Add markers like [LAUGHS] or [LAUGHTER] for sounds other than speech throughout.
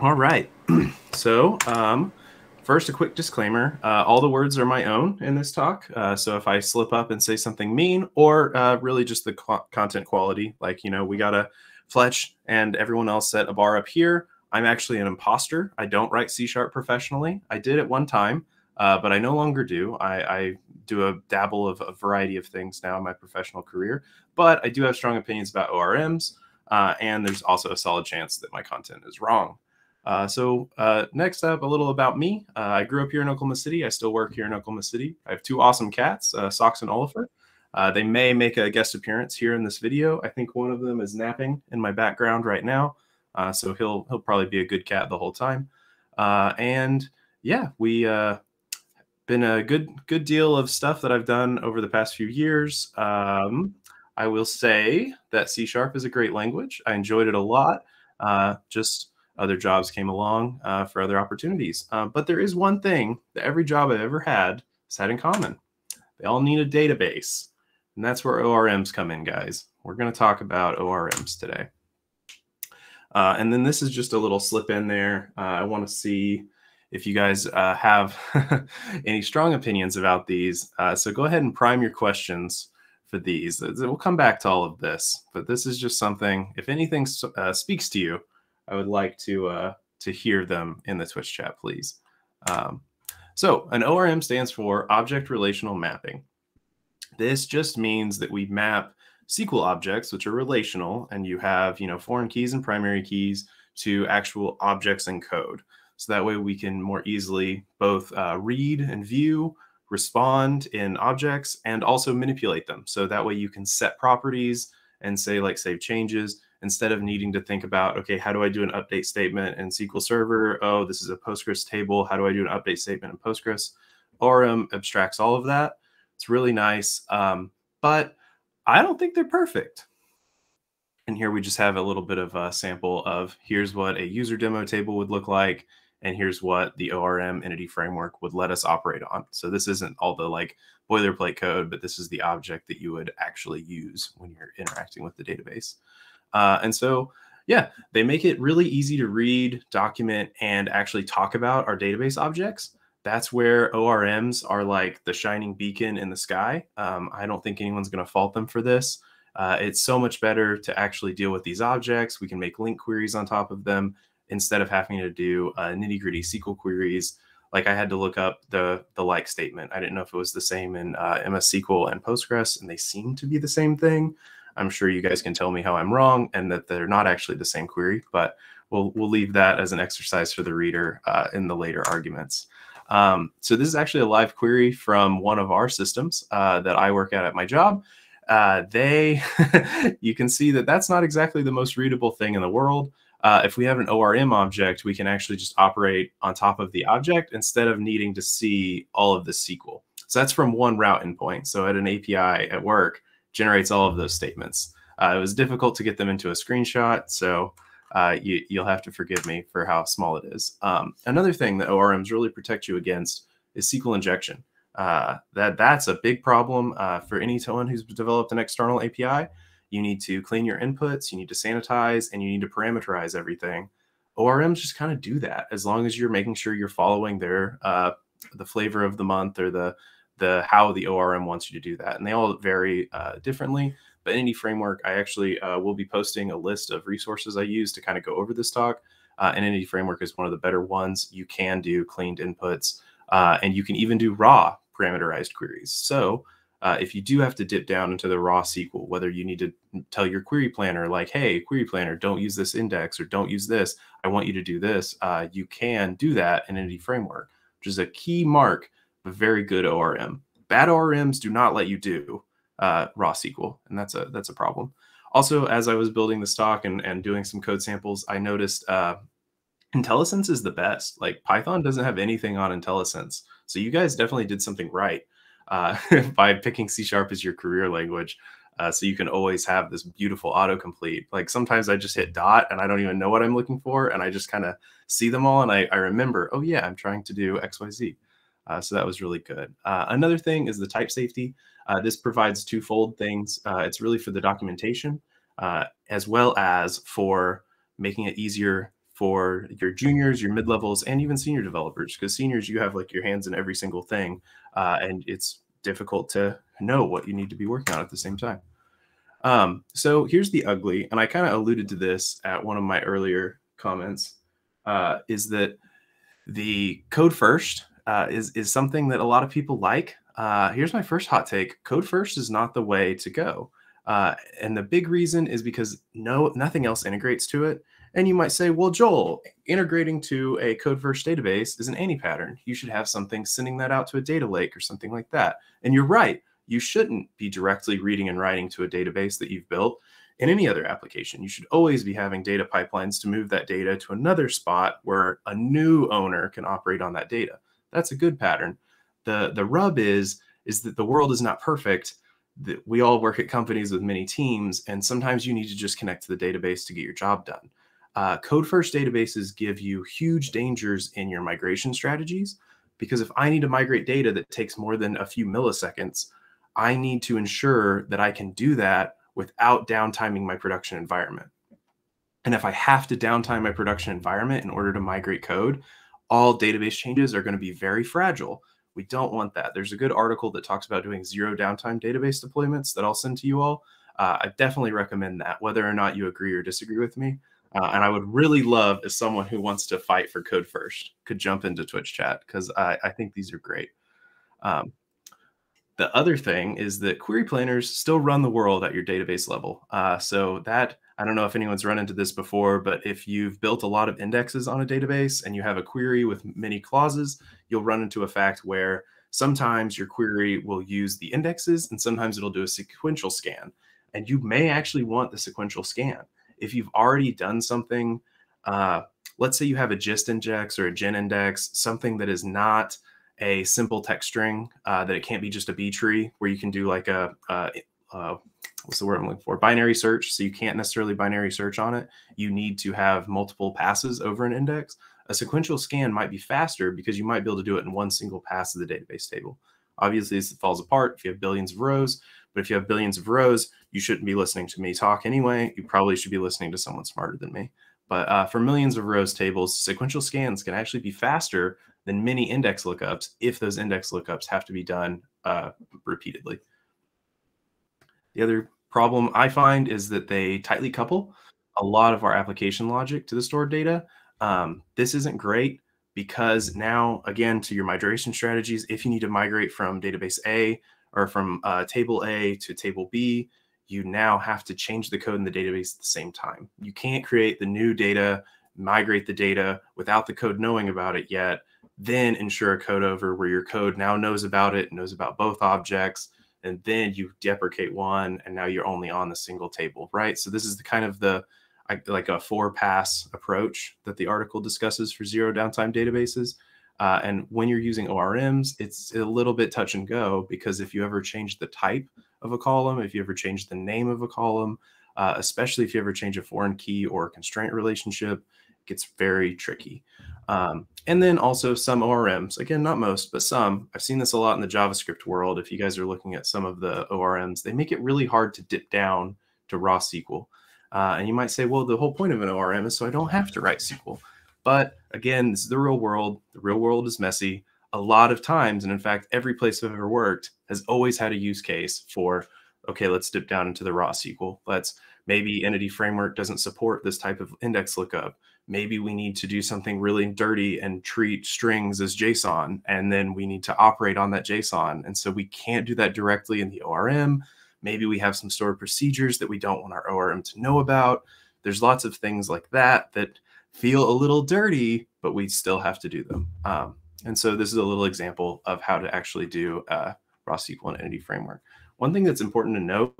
All right. [CLEARS THROAT] so, um, first, a quick disclaimer uh, all the words are my own in this talk. Uh, so, if I slip up and say something mean or uh, really just the co- content quality, like, you know, we got a Fletch and everyone else set a bar up here. I'm actually an imposter. I don't write C sharp professionally. I did at one time, uh, but I no longer do. I, I do a dabble of a variety of things now in my professional career, but I do have strong opinions about ORMs. Uh, and there's also a solid chance that my content is wrong. Uh, so uh, next up, a little about me. Uh, I grew up here in Oklahoma City. I still work here in Oklahoma City. I have two awesome cats, uh, Socks and Oliver. Uh, they may make a guest appearance here in this video. I think one of them is napping in my background right now, so he'll he'll probably be a good cat the whole time. and yeah, we been a good good deal of stuff that I've done over the past few years. Um, I will say that C sharp is a great language. I enjoyed it a lot. Uh, just other jobs came along uh, for other opportunities. Uh, but there is one thing that every job I've ever had has had in common. They all need a database. And that's where ORMs come in, guys. We're going to talk about ORMs today. Uh, and then this is just a little slip in there. Uh, I want to see if you guys uh, have [LAUGHS] any strong opinions about these. Uh, so go ahead and prime your questions for these. We'll come back to all of this, but this is just something. If anything speaks to you, I would like to uh, to hear them in the Twitch chat, please. Um, so an ORM stands for Object Relational Mapping. This just means that we map SQL objects, which are relational, and you have you know foreign keys and primary keys to actual objects and code. So that way we can more easily both uh, read and view, respond in objects, and also manipulate them. So that way you can set properties and say like save changes instead of needing to think about, okay, how do I do an update statement in SQL Server? Oh, this is a Postgres table. How do I do an update statement in Postgres? ORM abstracts all of that. It's really nice. Um, but I don't think they're perfect. And here we just have a little bit of a sample of here's what a user demo table would look like and here's what the ORM entity framework would let us operate on. So this isn't all the like boilerplate code, but this is the object that you would actually use when you're interacting with the database. Uh, and so, yeah, they make it really easy to read, document, and actually talk about our database objects. That's where ORMs are like the shining beacon in the sky. Um, I don't think anyone's going to fault them for this. Uh, it's so much better to actually deal with these objects. We can make LINQ queries on top of them instead of having to do uh, nitty gritty SQL queries. Like I had to look up the the like statement. I didn't know if it was the same in uh, MS SQL and Postgres, and they seem to be the same thing. I'm sure you guys can tell me how I'm wrong and that they're not actually the same query, but we'll we'll leave that as an exercise for the reader uh, in the later arguments. Um, so this is actually a live query from one of our systems uh, that I work at at my job. Uh, they, [LAUGHS] you can see that that's not exactly the most readable thing in the world. Uh, if we have an ORM object, we can actually just operate on top of the object instead of needing to see all of the SQL. So that's from one route endpoint. So at an API at work, generates all of those statements. Uh, it was difficult to get them into a screenshot, so uh, you, will have to forgive me for how small it is. Um, another thing that ORMs really protect you against is SQL injection. Uh, that that's a big problem uh, for anyone who's developed an external API you need to clean your inputs, you need to sanitize, and you need to parameterize everything. ORMs just kind of do that as long as you're making sure you're following their uh, the flavor of the month or the the how the ORM wants you to do that, and they all vary uh, differently. But in Entity Framework, I actually uh, will be posting a list of resources I use to kind of go over this talk. Uh, and Entity Framework is one of the better ones. You can do cleaned inputs, uh, and you can even do raw parameterized queries. So uh, if you do have to dip down into the raw SQL, whether you need to tell your query planner, like, hey, query planner, don't use this index or don't use this, I want you to do this, uh, you can do that in Entity Framework, which is a key mark a very good ORM. Bad ORMs do not let you do uh, raw SQL, and that's a that's a problem. Also, as I was building the stock and, and doing some code samples, I noticed uh, IntelliSense is the best. Like Python doesn't have anything on IntelliSense. So you guys definitely did something right uh, [LAUGHS] by picking C sharp as your career language. Uh, so you can always have this beautiful autocomplete. Like sometimes I just hit dot and I don't even know what I'm looking for, and I just kind of see them all, and I, I, remember, oh yeah, I'm trying to do X Y Z. Uh, so that was really good. Uh, another thing is the type safety. Uh, this provides twofold things. Uh, it's really for the documentation uh, as well as for making it easier for your juniors, your mid levels, and even senior developers. Because seniors, you have like your hands in every single thing, uh, and it's difficult to know what you need to be working on at the same time. Um, so here's the ugly, and I kind of alluded to this at one of my earlier comments, is that the code first uh, is is something that a lot of people like. Uh, here's my first hot take: code first is not the way to go, uh, and the big reason is because no nothing else integrates to it. And you might say, well, Joel, integrating to a code first database is an anti-pattern. You should have something sending that out to a data lake or something like that. And you're right you shouldn't be directly reading and writing to a database that you've built in any other application. You should always be having data pipelines to move that data to another spot where a new owner can operate on that data. That's a good pattern. The the rub is is that the world is not perfect. That we all work at companies with many teams, and sometimes you need to just connect to the database to get your job done. Uh, code first databases give you huge dangers in your migration strategies because if I need to migrate data that takes more than a few milliseconds, I need to ensure that I can do that without downtiming my production environment. And if I have to downtime my production environment in order to migrate code, all database changes are going to be very fragile. We don't want that. There's a good article that talks about doing zero downtime database deployments that I'll send to you all. Uh, I definitely recommend that, whether or not you agree or disagree with me. Uh, and I would really love if someone who wants to fight for code first could jump into Twitch chat because I, I, think these are great. Um, the other thing is that query planners still run the world at your database level. Uh, so that I don't know if anyone's run into this before, but if you've built a lot of indexes on a database and you have a query with many clauses, you'll run into a fact where sometimes your query will use the indexes and sometimes it'll do a sequential scan. And you may actually want the sequential scan. If you've already done something, uh, let's say you have a GiST index or a GIN index, something that is not a simple text string uh, that it can't be just a B tree where you can do like a, a, a what's the word I'm looking for? Binary search. So you can't necessarily binary search on it. You need to have multiple passes over an index. A sequential scan might be faster because you might be able to do it in one single pass of the database table. Obviously, this falls apart if you have billions of rows. But if you have billions of rows, you shouldn't be listening to me talk anyway. You probably should be listening to someone smarter than me. But uh, for millions of rows tables, sequential scans can actually be faster than many index lookups if those index lookups have to be done uh, repeatedly. The other problem I find is that they tightly couple a lot of our application logic to the stored data. Um, this isn't great because now, again, to your migration strategies, if you need to migrate from database A or from uh, table A to table B, you now have to change the code in the database at the same time. You can't create the new data, migrate the data without the code knowing about it yet, then ensure a code over where your code now knows about it, knows about both objects, and then you deprecate one, and now you're only on the single table, right? So this is the kind of the like a four pass approach that the article discusses for zero downtime databases. Uh, and when you're using ORMs, it's a little bit touch and go because if you ever change the type of a column, if you ever change the name of a column, uh, especially if you ever change a foreign key or constraint relationship, gets very tricky. Um, and then also some ORMs, again, not most, but some. I've seen this a lot in the JavaScript world. If you guys are looking at some of the ORMs, they make it really hard to dip down to raw SQL. Uh, and you might say, well, the whole point of an ORM is so I don't have to write SQL. But again, this is the real world. The real world is messy. A lot of times, and in fact, every place I've ever worked has always had a use case for, okay, let's dip down into the raw SQL. Let's maybe Entity Framework doesn't support this type of index lookup maybe we need to do something really dirty and treat strings as JSON, and then we need to operate on that JSON. And so we can't do that directly in the ORM. Maybe we have some stored procedures that we don't want our ORM to know about. There's lots of things like that that feel a little dirty, but we still have to do them. Um, and so this is a little example of how to actually do uh, raw SQL and Entity Framework. One thing that's important to note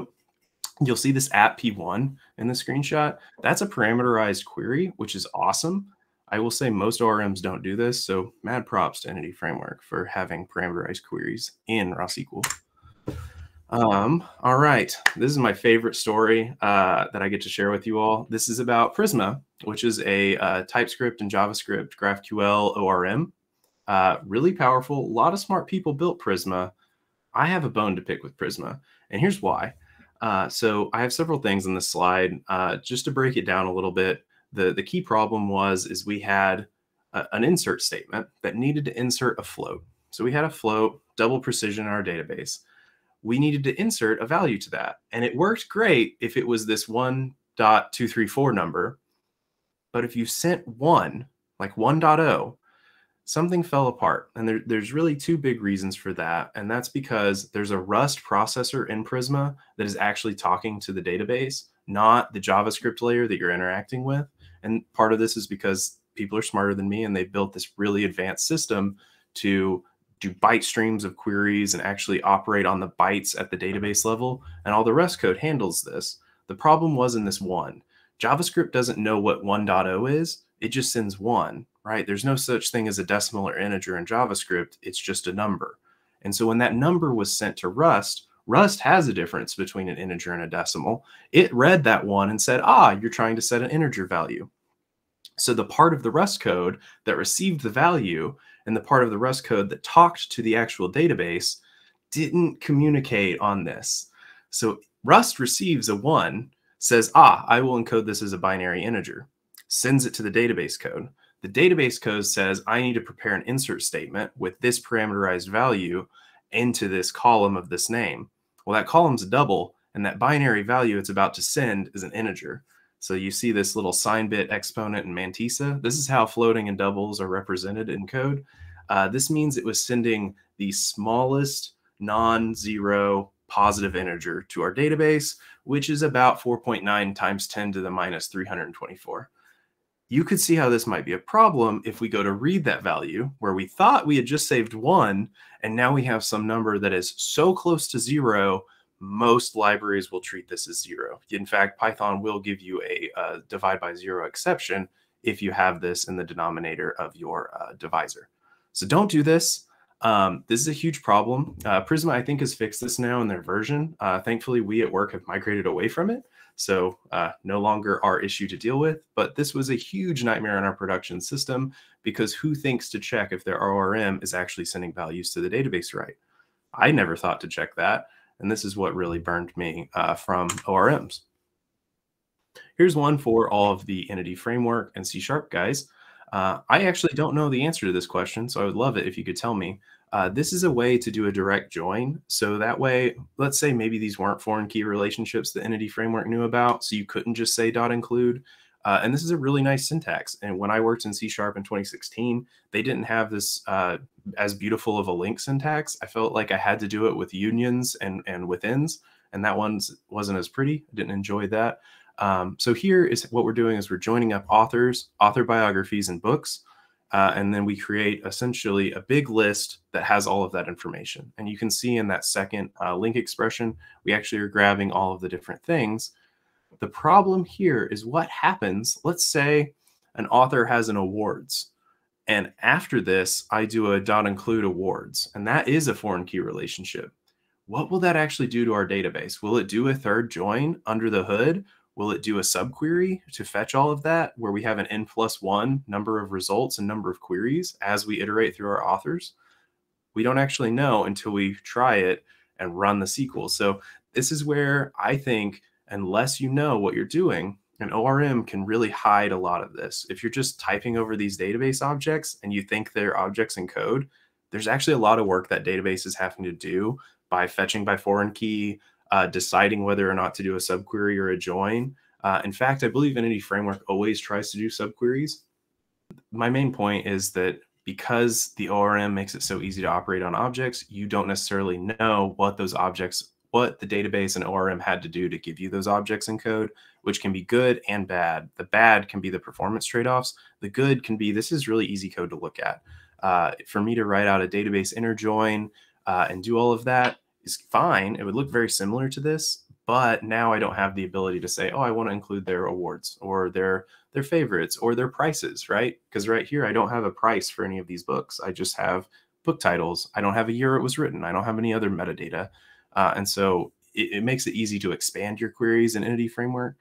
You'll see this at P1 in the screenshot. That's a parameterized query, which is awesome. I will say most ORMs don't do this, so mad props to Entity Framework for having parameterized queries in raw SQL. Um, all right, this is my favorite story uh, that I get to share with you all. This is about Prisma, which is a uh, TypeScript and JavaScript GraphQL ORM. Uh, really powerful. A lot of smart people built Prisma. I have a bone to pick with Prisma, and here's why. Uh, so I have several things in this slide. Uh, just to break it down a little bit, the, the key problem was is we had a, an insert statement that needed to insert a float. So we had a float, double precision in our database. We needed to insert a value to that. And it worked great if it was this 1.234 number. But if you sent one, like 1.0, something fell apart. And there, there's really two big reasons for that. And that's because there's a Rust processor in Prisma that is actually talking to the database, not the JavaScript layer that you're interacting with. And part of this is because people are smarter than me and they built this really advanced system to do byte streams of queries and actually operate on the bytes at the database level. And all the Rust code handles this. The problem was in this one. JavaScript doesn't know what 1.0 is, it just sends one, right? There's no such thing as a decimal or integer in JavaScript, it's just a number. And so when that number was sent to Rust, Rust has a difference between an integer and a decimal. It read that one and said, ah, you're trying to set an integer value. So the part of the Rust code that received the value and the part of the Rust code that talked to the actual database didn't communicate on this. So Rust receives a one, says, ah, I will encode this as a binary integer, sends it to the database code. The database code says, I need to prepare an insert statement with this parameterized value into this column of this name. Well, that column's a double, and that binary value it's about to send is an integer. So you see this little sign bit exponent in Mantissa. This is how floating and doubles are represented in code. Uh, this means it was sending the smallest non-zero positive integer to our database, which is about 4.9 times 10 to the minus 324. You could see how this might be a problem if we go to read that value where we thought we had just saved one, and now we have some number that is so close to zero most libraries will treat this as zero. In fact, Python will give you a uh, divide by zero exception if you have this in the denominator of your uh, divisor. So don't do this. Um, this is a huge problem. Uh, Prisma, I think, has fixed this now in their version. Uh, thankfully, we at work have migrated away from it. So uh, no longer our issue to deal with. But this was a huge nightmare in our production system because who thinks to check if their ORM is actually sending values to the database right? I never thought to check that. And this is what really burned me uh, from ORMs. Here's one for all of the Entity Framework and C Sharp guys. Uh, I actually don't know the answer to this question, so I would love it if you could tell me. Uh, this is a way to do a direct join. So that way, let's say maybe these weren't foreign key relationships the Entity Framework knew about, so you couldn't just say dot include. Uh, and this is a really nice syntax. And when I worked in C Sharp in 2016, they didn't have this uh, as beautiful of a LINQ syntax. I felt like I had to do it with unions and, and withins, and that one wasn't as pretty. I didn't enjoy that. Um, so here is what we're doing is we're joining up authors, author biographies, and books. Uh, and then we create essentially a big list that has all of that information. And you can see in that second uh, LINQ expression, we actually are grabbing all of the different things the problem here is what happens. Let's say an author has an awards. And after this, I do a dot include awards, and that is a foreign key relationship. What will that actually do to our database? Will it do a third join under the hood? Will it do a subquery to fetch all of that where we have an n plus one number of results and number of queries as we iterate through our authors? We don't actually know until we try it and run the SQL. So this is where I think unless you know what you're doing, an ORM can really hide a lot of this. If you're just typing over these database objects and you think they're objects in code, there's actually a lot of work that database is having to do by fetching by foreign key, uh, deciding whether or not to do a subquery or a join. Uh, in fact, I believe Entity Framework always tries to do subqueries. My main point is that because the ORM makes it so easy to operate on objects, you don't necessarily know what those objects what the database and ORM had to do to give you those objects in code, which can be good and bad. The bad can be the performance trade-offs. The good can be this is really easy code to look at. Uh, for me to write out a database inner join uh, and do all of that is fine. It would look very similar to this, but now I don't have the ability to say, oh, I want to include their awards or their their favorites or their prices, right? Because right here I don't have a price for any of these books. I just have book titles. I don't have a year it was written. I don't have any other metadata. Uh, and so it, it, makes it easy to expand your queries in Entity Framework,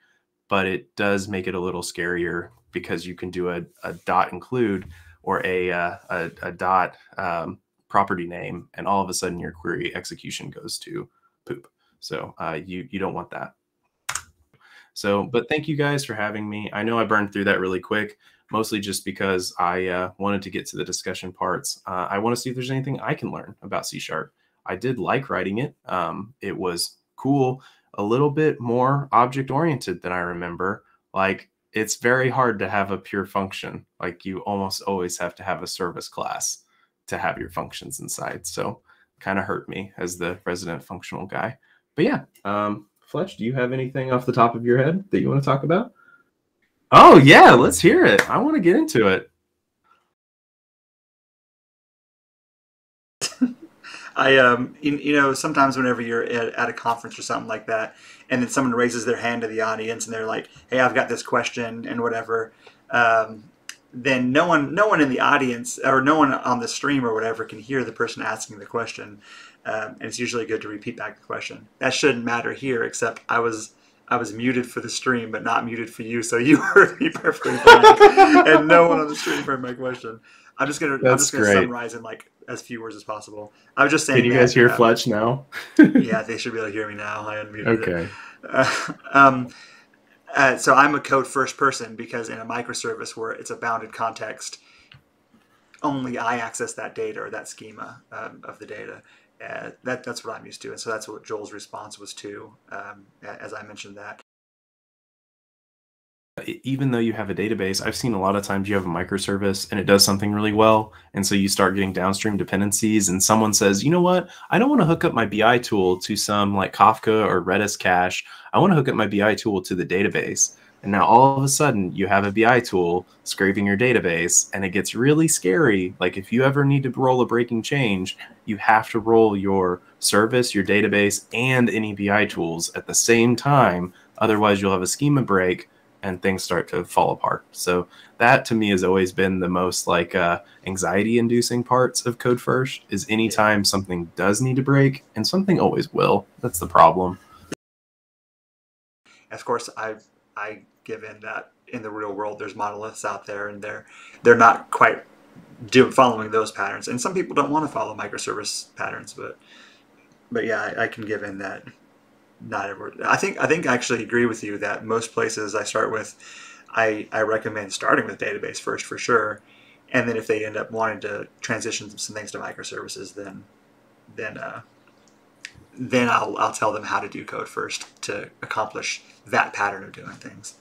but it does make it a little scarier because you can do a, a dot include or a, uh, a, a, dot um, property name, and all of a sudden your query execution goes to poop. So uh, you, you don't want that. So, but thank you guys for having me. I know I burned through that really quick, mostly just because I uh, wanted to get to the discussion parts. Uh, I want to see if there's anything I can learn about C sharp. I did like writing it. Um, it was cool, a little bit more object oriented than I remember. Like it's very hard to have a pure function. Like you almost always have to have a service class to have your functions inside. So kind of hurt me as the resident functional guy. But yeah, um, Fletch, do you have anything off the top of your head that you want to talk about? Oh yeah, let's hear it. I want to get into it. [LAUGHS] I um you, you, know sometimes whenever you're at, at, a conference or something like that, and then someone raises their hand to the audience and they're like, "Hey, I've got this question and whatever," um, then no one no one in the audience or no one on the stream or whatever can hear the person asking the question, um, and it's usually good to repeat back the question. That shouldn't matter here, except I was. I was muted for the stream, but not muted for you, so you [LAUGHS] heard me perfectly fine, and no one on the stream heard my question. I'm just gonna That's I'm just gonna great. summarize in like as few words as possible. I was just saying. Can you that, guys hear uh, Fletch now? [LAUGHS] yeah, they should be able to hear me now. I unmuted okay. Uh, um, uh, so I'm a code first person because in a microservice where it's a bounded context, only I access that data or that schema um, of the data. Uh, that that's what I'm used to, and so that's what Joel's response was to, um, as I mentioned that even though you have a database, I've seen a lot of times you have a microservice and it does something really well. And so you start getting downstream dependencies, and someone says, you know what? I don't want to hook up my BI tool to some like Kafka or Redis cache. I want to hook up my BI tool to the database. And now all of a sudden you have a BI tool scraping your database, and it gets really scary. Like if you ever need to roll a breaking change, you have to roll your service, your database, and any BI tools at the same time. Otherwise, you'll have a schema break and things start to fall apart. So that to me has always been the most like uh, anxiety inducing parts of code first is anytime something does need to break and something always will. That's the problem. Of course, I I give in that in the real world there's monoliths out there and they're they're not quite do, following those patterns. And some people don't want to follow microservice patterns, but but yeah, I, I can give in that not everywhere. I think I think I actually agree with you that most places I start with, I I recommend starting with database first for sure, and then if they end up wanting to transition some things to microservices, then then uh, then I'll I'll tell them how to do code first to accomplish that pattern of doing things.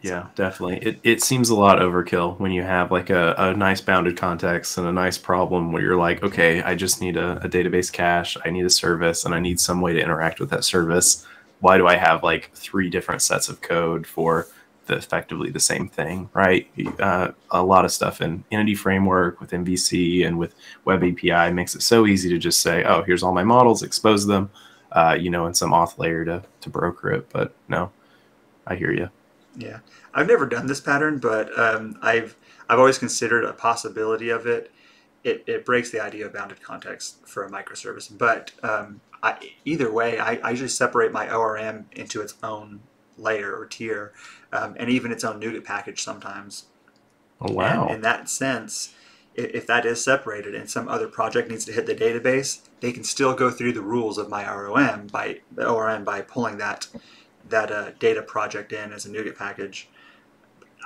Yeah, definitely. It it seems a lot overkill when you have like a, a nice bounded context and a nice problem where you're like, okay, I just need a, a database cache, I need a service, and I need some way to interact with that service. Why do I have like three different sets of code for the, effectively the same thing, right? Uh, a lot of stuff in Entity Framework with MVC and with Web API makes it so easy to just say, oh, here's all my models, expose them, uh, you know, in some auth layer to to broker it. But no, I hear you. Yeah, I've never done this pattern, but um, I've I've always considered a possibility of it. It, it breaks the idea of bounded context for a microservice, but um, I, either way, I, I usually separate my ORM into its own layer or tier, um, and even its own NuGet package sometimes. Oh wow! And in that sense, if that is separated and some other project needs to hit the database, they can still go through the rules of my ORM by the ORM by pulling that that uh, data project in as a NuGet package.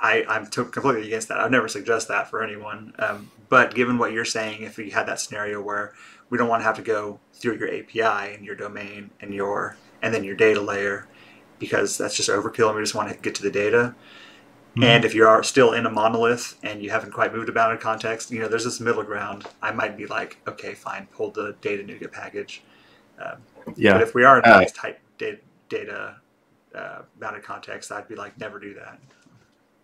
I, I'm t- completely against that. I'd never suggest that for anyone. Um, but given what you're saying, if you had that scenario where we don't want to have to go through your API and your domain and your and then your data layer, because that's just overkill, and we just want to get to the data. Mm-hmm. And if you are still in a monolith and you haven't quite moved about in context, you know, there's this middle ground. I might be like, okay, fine, pull the data NuGet package. Um, yeah. But if we are in a uh, nice data, data uh, bounded context, I'd be like, never do that.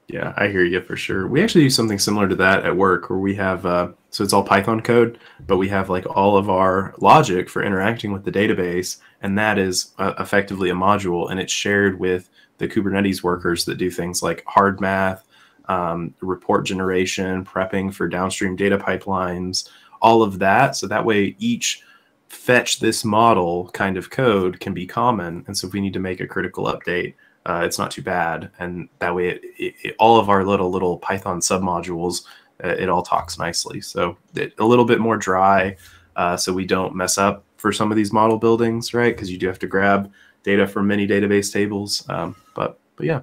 Yeah, I hear you for sure. We actually do something similar to that at work where we have, uh, so it's all Python code, but we have like all of our logic for interacting with the database. And that is uh, effectively a module and it's shared with the Kubernetes workers that do things like hard math, um, report generation, prepping for downstream data pipelines, all of that. So that way each fetch this model kind of code can be common. And so if we need to make a critical update, uh, it's not too bad. And that way, it, it, it, all of our little little Python submodules, uh, it all talks nicely. So a little bit more dry, uh, so we don't mess up for some of these model buildings, right? Because you do have to grab data from many database tables. Um, but but yeah.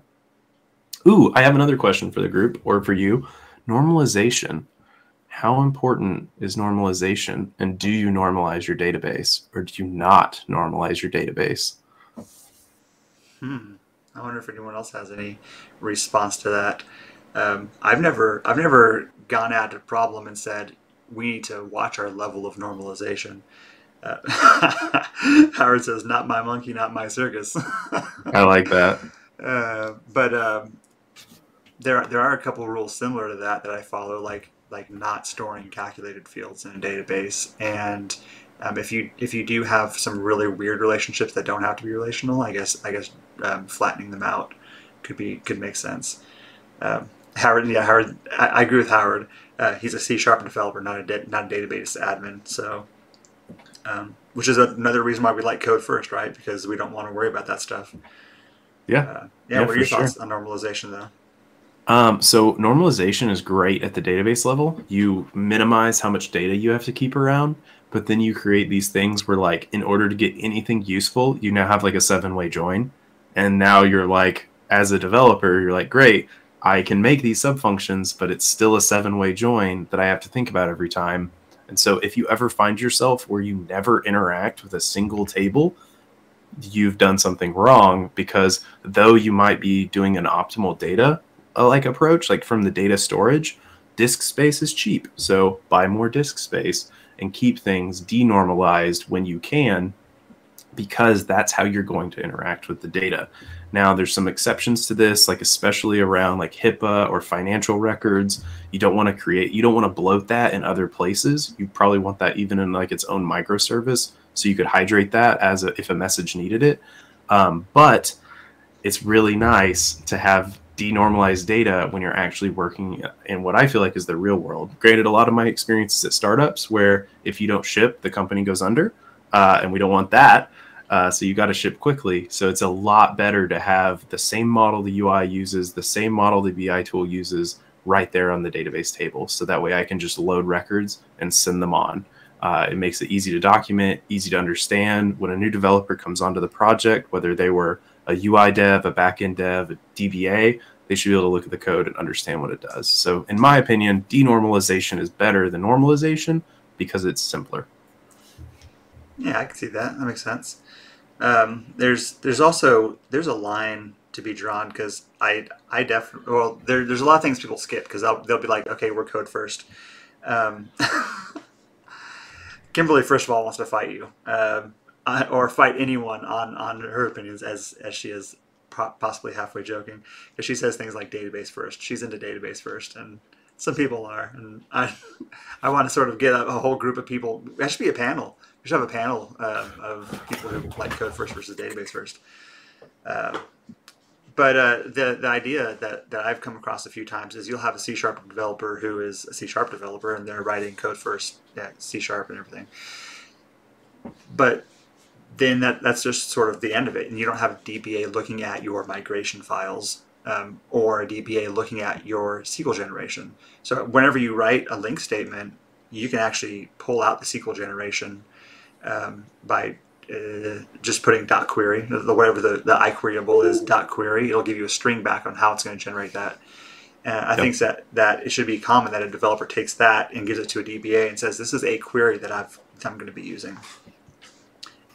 Ooh, I have another question for the group or for you. Normalization. How important is normalization, and do you normalize your database, or do you not normalize your database? Hmm. I wonder if anyone else has any response to that. Um, I've never I've never gone at a problem and said we need to watch our level of normalization. Uh, [LAUGHS] Howard says, "Not my monkey, not my circus." [LAUGHS] I like that. Uh, but um, there there are a couple rules similar to that that I follow, like like not storing calculated fields in a database, and um, if you if you do have some really weird relationships that don't have to be relational, I guess I guess um, flattening them out could be could make sense. Um, Howard, yeah, Howard, I, I agree with Howard. Uh, he's a C sharp developer, not a not a database admin. So, um, which is another reason why we like code first, right? Because we don't want to worry about that stuff. Yeah. Uh, yeah, yeah. What are your thoughts sure. on normalization, though? Um, so normalization is great at the database level. You minimize how much data you have to keep around, but then you create these things where, like, in order to get anything useful, you now have like a seven-way join, and now you're like, as a developer, you're like, great, I can make these subfunctions, but it's still a seven-way join that I have to think about every time. And so, if you ever find yourself where you never interact with a single table, you've done something wrong because though you might be doing an optimal data like approach, like from the data storage, disk space is cheap. So buy more disk space and keep things denormalized when you can, because that's how you're going to interact with the data. Now, there's some exceptions to this, like especially around like HIPAA or financial records. You don't want to create, you don't want to bloat that in other places. You probably want that even in like its own microservice, so you could hydrate that as a, if a message needed it. Um, but it's really nice to have denormalized data when you're actually working in what I feel like is the real world. Granted, a lot of my experiences at startups where if you don't ship, the company goes under, uh, and we don't want that. Uh, so you got to ship quickly. So it's a lot better to have the same model the UI uses, the same model the BI tool uses right there on the database table. So that way I can just load records and send them on. Uh, it makes it easy to document, easy to understand. When a new developer comes onto the project, whether they were a UI dev, a backend dev, a DBA, they should be able to look at the code and understand what it does. So, in my opinion, denormalization is better than normalization because it's simpler. Yeah, I can see that. That makes sense. Um, there's there's also there's a line to be drawn because I I definitely well there, there's a lot of things people skip because they'll they'll be like okay we're code first. Um, [LAUGHS] Kimberly first of all wants to fight you. Um, uh, or fight anyone on on her opinions as as she is possibly halfway joking. Because she says things like database first. She's into database first and some people are and i [LAUGHS] i want to sort of get a, a whole group of people. That should be a panel. We should have a panel uh, of people who like code first versus database first. Uh, but uh, the the idea that, that I've come across a few times is you'll have a C sharp developer who is a C sharp developer and they're writing code first, yeah, C sharp and everything. But then that, that's just sort of the end of it. And you don't have a DBA looking at your migration files um, or a DBA looking at your SQL generation. So whenever you write a LINQ statement, you can actually pull out the SQL generation um, by uh, just putting dot query, the, whatever the, the iQueryable is dot query. It'll give you a string back on how it's going to generate that. And I yep. think that, that it should be common that a developer takes that and gives it to a DBA and says, this is a query that I've, I'm going to be using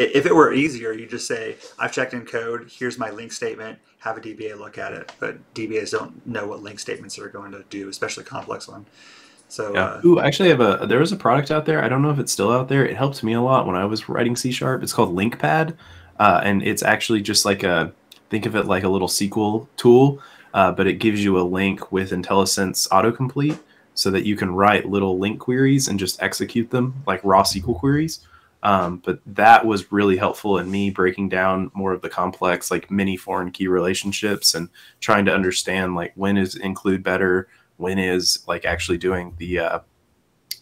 if it were easier, you just say, I've checked in code, here's my LINQ statement, have a DBA look at it. But DBAs don't know what LINQ statements are going to do, especially complex one. So, yeah. Uh, Ooh, actually, have a there is a product out there. I don't know if it's still out there. It helped me a lot when I was writing C sharp. It's called LINQPad, uh, and it's actually just like a think of it like a little SQL tool, uh, but it gives you a LINQ with IntelliSense autocomplete so that you can write little LINQ queries and just execute them like raw SQL queries. Um, but that was really helpful in me breaking down more of the complex, like many foreign key relationships and trying to understand like when is include better, when is like actually doing the uh,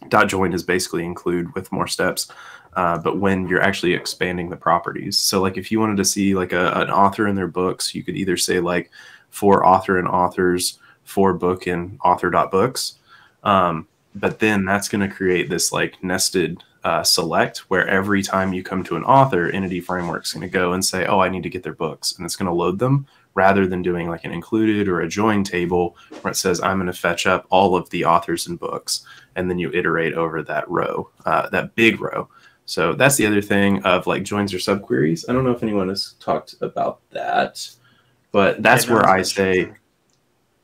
dot join is basically include with more steps. Uh, but when you're actually expanding the properties. So like if you wanted to see like a, an author in their books, you could either say like for author and authors, for book and author dot books. Um, but then that's going to create this like nested uh, select, where every time you come to an author, Entity Framework's going to go and say, "Oh, I need to get their books," and it's going to load them rather than doing like an included or a join table where it says, "I'm going to fetch up all of the authors and books," and then you iterate over that row, uh, that big row. So that's the other thing of like joins or subqueries. I don't know if anyone has talked about that, but that's where I say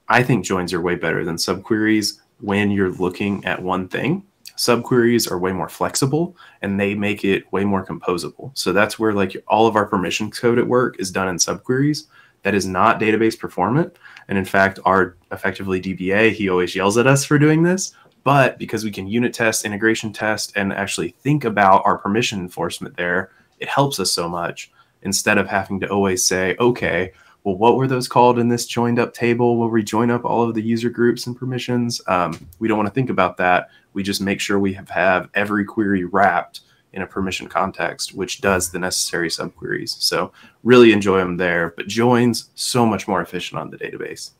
I think joins are way better than subqueries when you're looking at one thing. Subqueries are way more flexible and they make it way more composable. So that's where like all of our permission code at work is done in subqueries. That is not database performant. And in fact, our effectively DBA, he always yells at us for doing this. But because we can unit test, integration test, and actually think about our permission enforcement there, it helps us so much instead of having to always say, okay, well, what were those called in this joined up table? Will we join up all of the user groups and permissions? Um, we don't want to think about that. We just make sure we have, have every query wrapped in a permission context, which does the necessary subqueries. So really enjoy them there, but joins so much more efficient on the database.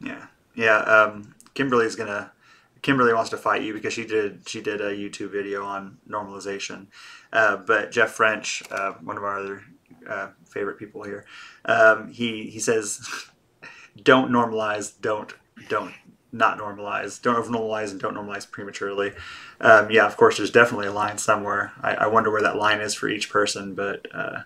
Yeah, yeah. Um, Kimberly's gonna Kimberly wants to fight you because she did she did a YouTube video on normalization. Uh, but Jeff French, uh, one of our other uh, favorite people here, um, he he says, [LAUGHS] "Don't normalize, don't don't not normalize, don't over normalize, and don't normalize prematurely." Um, yeah, of course, there's definitely a line somewhere. I, I, wonder where that line is for each person, but uh,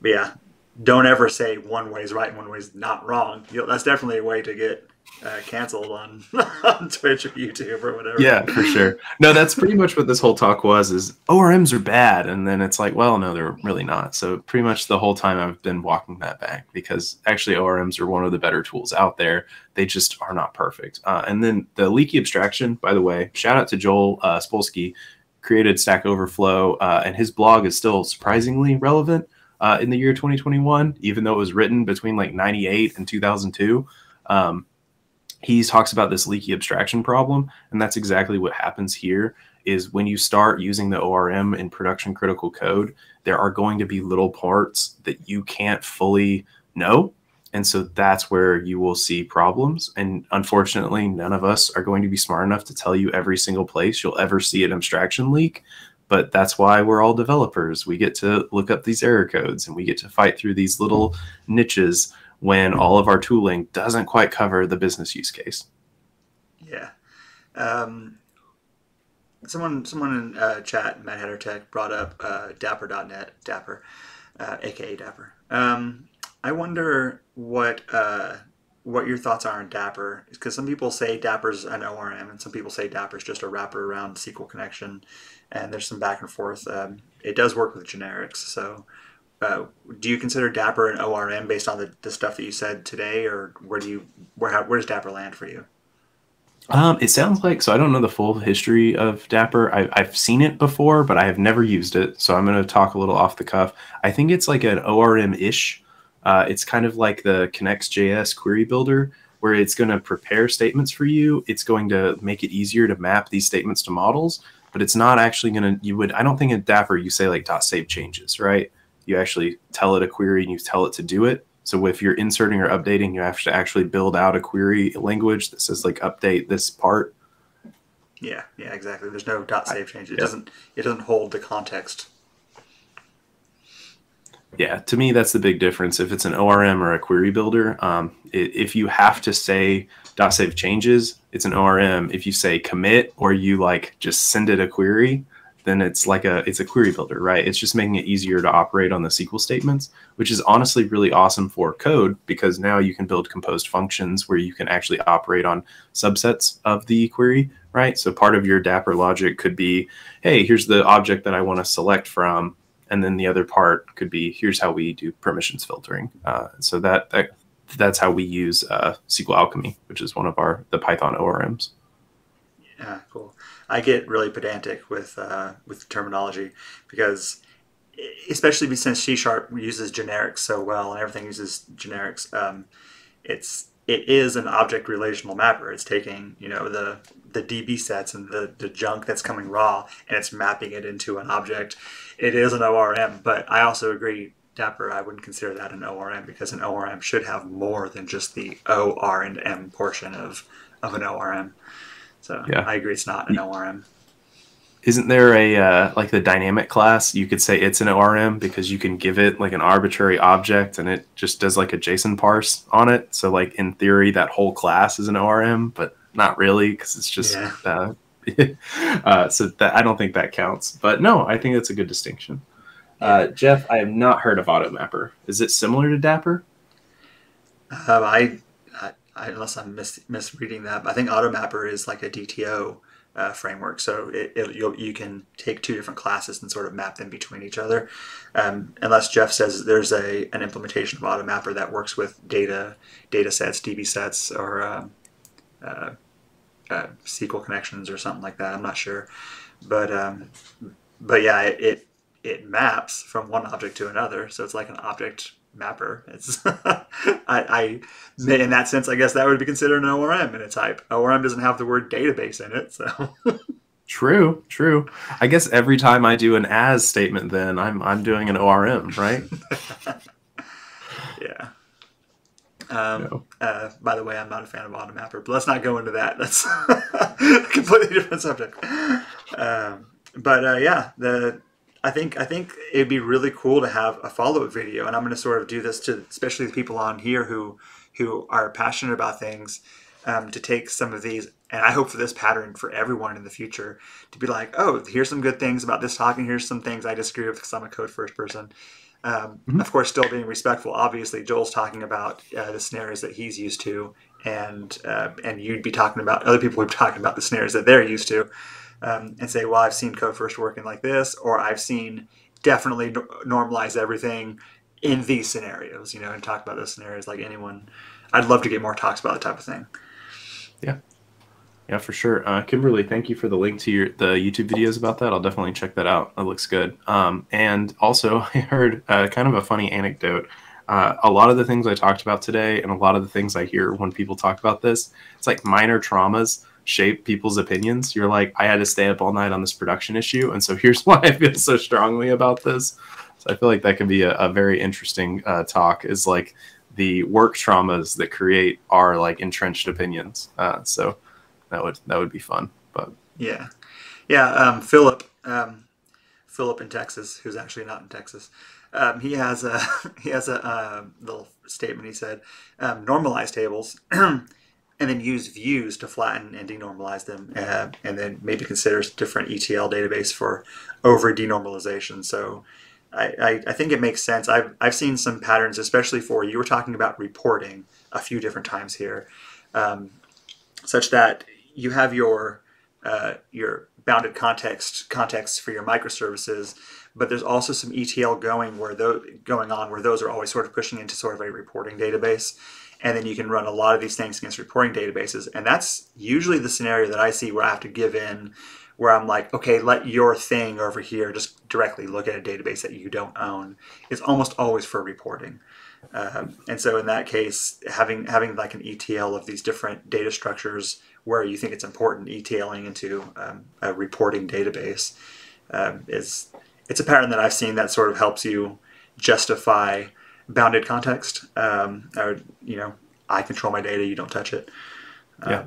but yeah, don't ever say one way is right and one way is not wrong. You know, that's definitely a way to get uh, canceled on [LAUGHS] on Twitch or YouTube or whatever. Yeah, for sure. No, that's pretty much what this whole talk was: is ORMs are bad, and then it's like, well, no, they're really not. So pretty much the whole time I've been walking that back because actually ORMs are one of the better tools out there. They just are not perfect. Uh, and then the leaky abstraction, by the way, shout out to Joel uh, Spolsky, created Stack Overflow, uh, and his blog is still surprisingly relevant. Uh, in the year 2021, even though it was written between like 98 and 2002. Um, he talks about this leaky abstraction problem and that's exactly what happens here is when you start using the orm in production critical code there are going to be little parts that you can't fully know and so that's where you will see problems and unfortunately none of us are going to be smart enough to tell you every single place you'll ever see an abstraction leak but that's why we're all developers. We get to look up these error codes and we get to fight through these little niches when all of our tooling doesn't quite cover the business use case. Yeah. Um, someone someone in uh, chat, Matt Hatter Tech, brought up uh, Dapper.net, Dapper, uh, aka Dapper. Um, I wonder what uh, what your thoughts are on Dapper, because some people say Dapper's an ORM, and some people say Dapper's just a wrapper around SQL connection, and there's some back and forth. Um, it does work with generics, so uh, do you consider Dapper an ORM based on the, the stuff that you said today, or where do you where how, where does Dapper land for you? Um, it sounds like so. I don't know the full history of Dapper. I, have seen it before, but I have never used it. So I'm going to talk a little off the cuff. I think it's like an ORM ish. Uh, it's kind of like the Knex.js query builder, where it's going to prepare statements for you. It's going to make it easier to map these statements to models, but it's not actually going to. You would. I don't think in Dapper you say like dot save changes, right? You actually tell it a query and you tell it to do it. So if you're inserting or updating, you have to actually build out a query language that says like update this part. Yeah, yeah, exactly. There's no dot save change. It yeah. doesn't it doesn't hold the context. Yeah, to me that's the big difference. If it's an ORM or a query builder, um, it, if you have to say dot save changes, it's an ORM. If you say commit or you like just send it a query, then it's like a it's a query builder, right? It's just making it easier to operate on the SQL statements, which is honestly really awesome for code because now you can build composed functions where you can actually operate on subsets of the query, right? So part of your Dapper logic could be, hey, here's the object that I want to select from, and then the other part could be, here's how we do permissions filtering. Uh, so that that that's how we use uh, SQL Alchemy, which is one of our the Python ORMs. Yeah, cool. I get really pedantic with uh, with terminology because, especially since C sharp uses generics so well and everything uses generics, um, it's it is an object relational mapper. It's taking you know the the DB sets and the, the junk that's coming raw and it's mapping it into an object. It is an ORM, but I also agree Dapper, I wouldn't consider that an ORM because an ORM should have more than just the O, R, and M portion of, of an ORM. So yeah. I agree, it's not an ORM. isn't there a uh, like the dynamic class? You could say it's an ORM because you can give it like an arbitrary object and it just does like a JSON parse on it. So like in theory, that whole class is an ORM, but not really because it's just. Yeah. Uh, [LAUGHS] uh, so that I don't think that counts. But no, I think that's a good distinction. Uh, Jeff, I have not heard of AutoMapper. Is it similar to Dapper? I, I, unless I'm mis- misreading that, but I think AutoMapper is like a DTO uh, framework. So it, it, you can take two different classes and sort of map them between each other. Um, unless Jeff says there's a an implementation of AutoMapper that works with data data sets, DB sets, or um, uh, uh, SQL connections or something like that. I'm not sure, but um, but yeah, it, it it maps from one object to another. So it's like an object mapper. It's [LAUGHS] I, I in that sense, I guess that would be considered an ORM in its type. ORM doesn't have the word database in it, so. [LAUGHS] true, true. I guess every time I do an as statement, then I'm I'm doing an ORM, right? [LAUGHS] yeah. Um, no. uh, by the way, I'm not a fan of AutoMapper, but let's not go into that. That's a completely different subject. Um, but uh, yeah, the I think I think it'd be really cool to have a follow up video, and I'm going to sort of do this to especially the people on here who who are passionate about things. Um, to take some of these, and I hope for this pattern for everyone in the future to be like, oh, here's some good things about this talk, and here's some things I disagree with because I'm a code first person. Um, mm-hmm. Of course, still being respectful. Obviously, Joel's talking about uh, the snares that he's used to, and uh, and you'd be talking about other people would be talking about the snares that they're used to um, and say, well, I've seen code first working like this, or I've seen definitely no- normalize everything in these scenarios, you know, and talk about those scenarios like anyone. I'd love to get more talks about that type of thing. Yeah. Yeah, for sure. Uh, Kimberly, thank you for the link to your the YouTube videos about that. I'll definitely check that out. That looks good. Um, and also, [LAUGHS] I heard uh, kind of a funny anecdote. Uh, a lot of the things I talked about today, and a lot of the things I hear when people talk about this, it's like minor traumas shape people's opinions. You're like, I had to stay up all night on this production issue, and so here's [LAUGHS] why I feel so strongly about this. So I feel like that can be a, a very interesting uh, talk. Is like the work traumas that create our like entrenched opinions. Uh, so that would that would be fun. But yeah, yeah. Um, Philip, um, Philip in Texas, who's actually not in Texas. Um, he has a [LAUGHS] he has a uh, little statement. He said, um, "Normalized tables [CLEARS THROAT] and then use views to flatten and denormalize them, uh, and then maybe consider different ETL database for over denormalization. So I, I, I, think it makes sense. I've, I've seen some patterns, especially for you were talking about reporting a few different times here, um, such that you have your uh, your bounded context context for your microservices, but there's also some ETL going where those going on where those are always sort of pushing into sort of a reporting database and then you can run a lot of these things against reporting databases. And that's usually the scenario that i see where i have to give in where i'm like okay let your thing over here just directly look at a database that you don't own. It's almost always for reporting. Um, and so in that case having having like an etl of these different data structures where you think it's important etling into um, a reporting database um, is it's a pattern that i've seen that sort of helps you justify bounded context. Um, or you know, I control my data, you don't touch it. Um, yeah.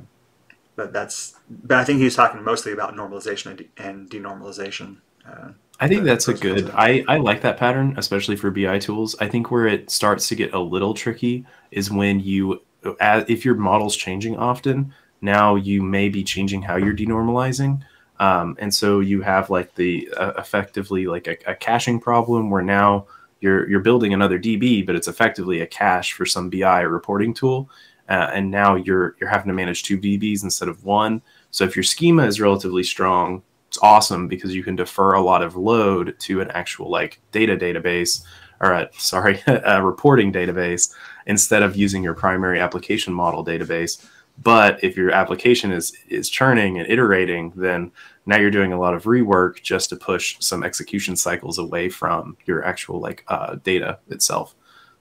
But that's. But I think he was talking mostly about normalization and, de- and denormalization. Uh, I think that's a good. I, I like that pattern, especially for BI tools. I think where it starts to get a little tricky is when you, if your model's changing often, now you may be changing how you're denormalizing. Um, and so you have like the uh, effectively like a, a, caching problem where now you're you're building another DB, but it's effectively a cache for some BI reporting tool, uh, and now you're you're having to manage two DBs instead of one. So if your schema is relatively strong, it's awesome because you can defer a lot of load to an actual like data database or a, [LAUGHS] sorry a reporting database instead of using your primary application model database. But if your application is is churning and iterating, then now you're doing a lot of rework just to push some execution cycles away from your actual like uh, data itself.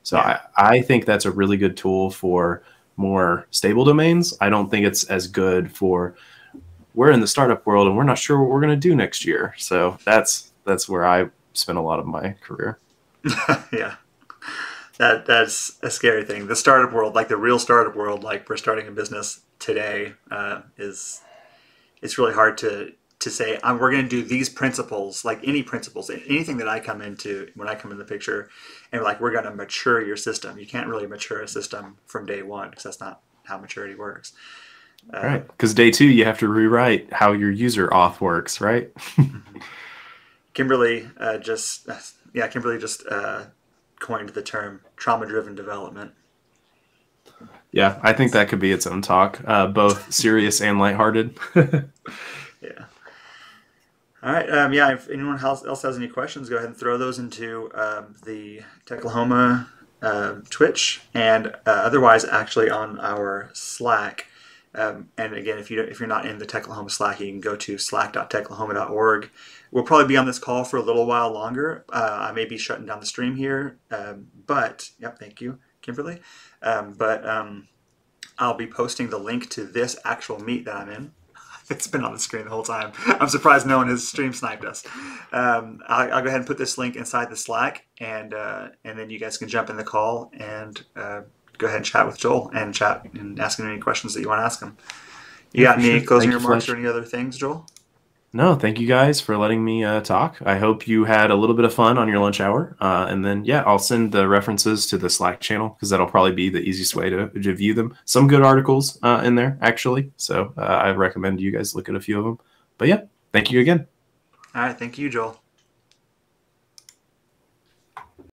So yeah. I, I think that's a really good tool for more stable domains. I don't think it's as good for we're in the startup world and we're not sure what we're going to do next year. So that's that's where I spent a lot of my career. [LAUGHS] yeah. That that's a scary thing. The startup world, like the real startup world, like we're starting a business today, uh, is it's really hard to to say I'm, we're going to do these principles, like any principles, anything that I come into when I come in the picture, and like we're going to mature your system. You can't really mature a system from day one because that's not how maturity works. Uh, right, because day two you have to rewrite how your user auth works, right? Kimberly uh, just, yeah, Kimberly just uh, coined the term trauma-driven development. Yeah, I think that could be its own talk, uh, both [LAUGHS] serious and lighthearted. [LAUGHS] yeah. All right. Um, yeah. If anyone else, else has any questions, go ahead and throw those into um, the Techlahoma uh, Twitch, and uh, otherwise, actually on our Slack. Um, and again, if you if you're not in the Techlahoma Slack, you can go to slack.techlahoma.org. We'll probably be on this call for a little while longer. Uh, I may be shutting down the stream here, um, but yep, thank you, Kimberly. Um, but um, I'll be posting the link to this actual meet that I'm in [LAUGHS] it's been on the screen the whole time. I'm surprised no one has stream sniped us. Um, I'll, I'll, go ahead and put this link inside the Slack, and uh, and then you guys can jump in the call and uh, go ahead and chat with Joel and chat and ask him any questions that you want to ask him. You got any closing remarks or any other things, Joel? No, thank you guys for letting me uh, talk. I hope you had a little bit of fun on your lunch hour. Uh, and then, yeah, I'll send the references to the Slack channel because that'll probably be the easiest way to, to view them. Some good articles uh, in there, actually. So uh, I recommend you guys look at a few of them. But yeah, thank you again. All right. Thank you, Joel.